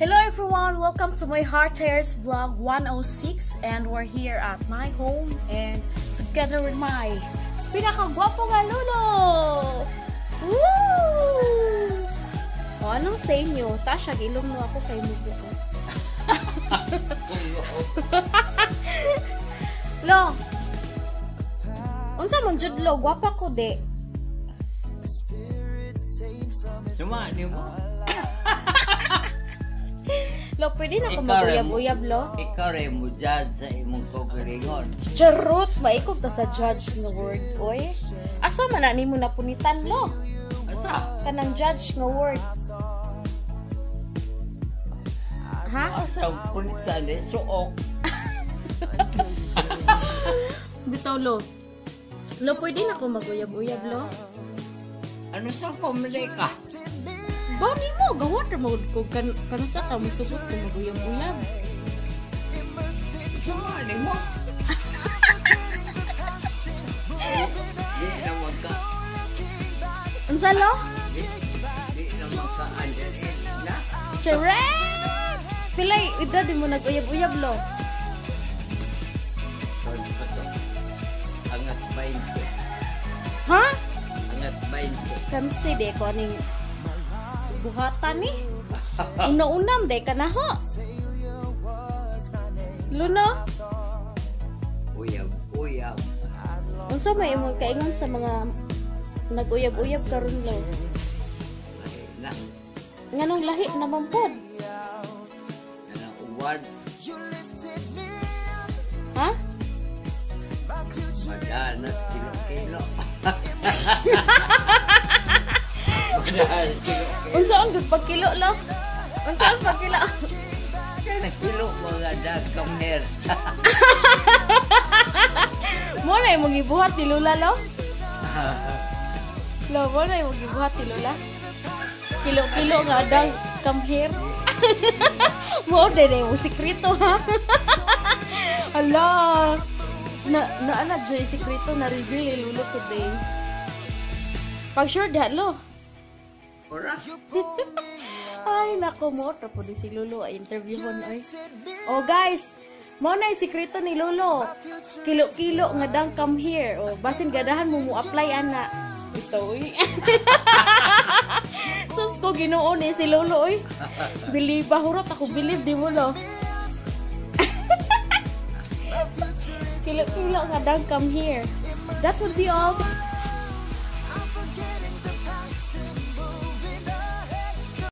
Hello everyone, welcome to my Heart Tears Vlog 106 and we're here at my home and together with my pinakagwapo nga lolo! Woo! O anong sa inyo? Tasha, ilong mo ako kay Mugo ko. Lo! Unsa man jud lo, gwapa ko de. Suma, di mo? Lo, pwede na rin. maguyab-uyab lo. Ikaw rin mo dyan sa imong kaugalingon. Charot, maikog ta sa judge nga word, oy. Asa man na nimo napunitan lo? Asa? Kanang judge nga word. Ha? Asa ang punitan eh, suok. Bitaw lo. Lo, pwede na ako maguyab-uyab lo. Ano sa pamili ka? Bani mo, gawat ra mo ko kan kan sa ka musubot ko maguyab-uyab. Suma, di mo? Di na magka... Unsa lo? Di, di na magka underage na. Charot! Pilay, edad mo naguyab-uyab lo. Angat 20. Ha? Angat 20. Kansi de ko aning buhatan ni. Una-unam de ka na ho. Luno? Uyab, uyab. Unsa may imong kaingon sa mga nag-uyab-uyab karon na. Nganong lahi naman pod? Yan ang uwan. Ha? Madanas kilo-kilo. Unsa ang pagkilo lo? Unsa ang pagkilo? Kaya nagkilo mga dagkamer. Mo na imong gibuhat ni Lula lo? Lo, mo na imong gibuhat ni Lula? Kilo-kilo nga adang come here. mo de na imong sikreto ha. Ala. Na na ana jay sikreto na reveal ni Lolo today. Pag sure da lo. Ora. Ay, nako mo. Trapo di si Lolo. Ay, interview mo na. ay. Oh, guys. Mo na sikreto ni Lolo. Kilo-kilo nga dang come here. Oh, basin gadahan mo mo apply ana. Ito, uy. Sus ko ginoo ni si Lolo, uy. Believe ba? Hurot ako believe di mo, lo. Kilo-kilo nga dang come here. That would be all.